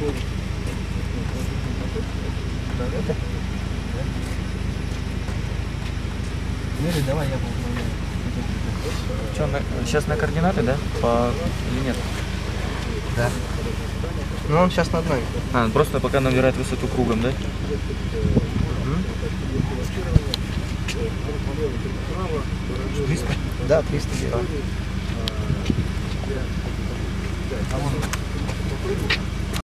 Мири, давай я буду. Что, сейчас на координаты, да? По... Или нет? Да. Ну он сейчас над нами. А, просто пока набирает высоту кругом, да? Да, 300 А, а